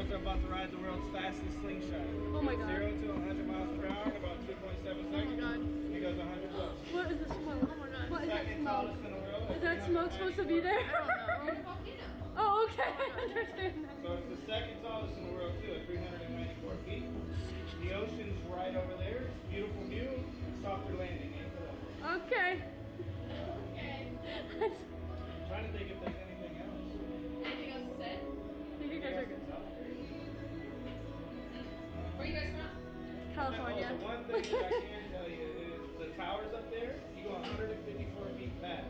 girls are about to ride the world's fastest slingshot. Oh my God. Zero to 100 miles per hour in about 2.7 seconds. Oh my God. It goes 100 bucks. What is the smoke? Oh my god. What is that smoke? tallest in the world. Is that smoke supposed to be there? Oh, California. the one thing I can tell you is the towers up there, you go 154 feet fast.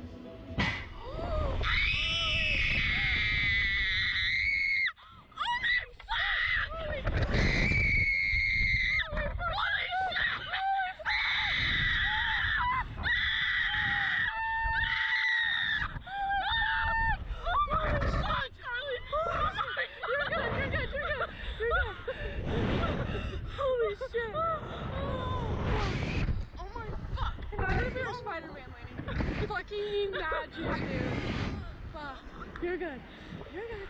Holy shit! Oh my fuck! Imagine if you're a Spider-Man lady. Fucking magic, dude. Fuck. You're good. You're good.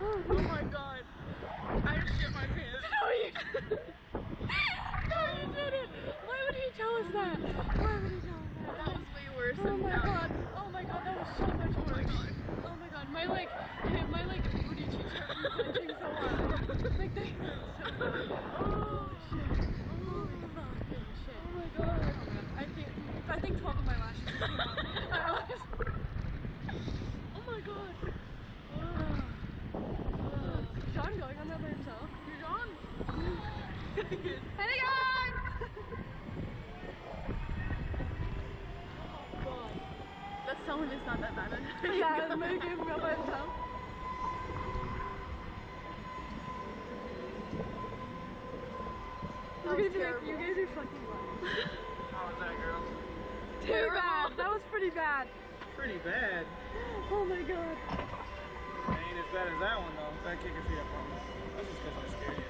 Oh my god. I just shit my pants. No, you No, you didn't. Why would he tell us that? Why would he tell us that? That was way worse Oh my god. Oh my god, that was so much oh worse. Oh my god, my like, my like booty cheeks from so hard. Like they hurt so bad. Oh shit. Holy fucking shit. Oh my god. I think, I think 12 of my lashes just came out. I was, oh my god. Oh. Sean going on that by himself? You're Sean? hey guys! That's someone it's not that bad. yeah, I'm gonna give him up by himself. You guys, are, you guys are fucking lying. How was that, girls? Too bad. That was pretty bad. Pretty bad. Oh my god. Ain't as bad as that one though. That kick feet up on me. That's just because I scared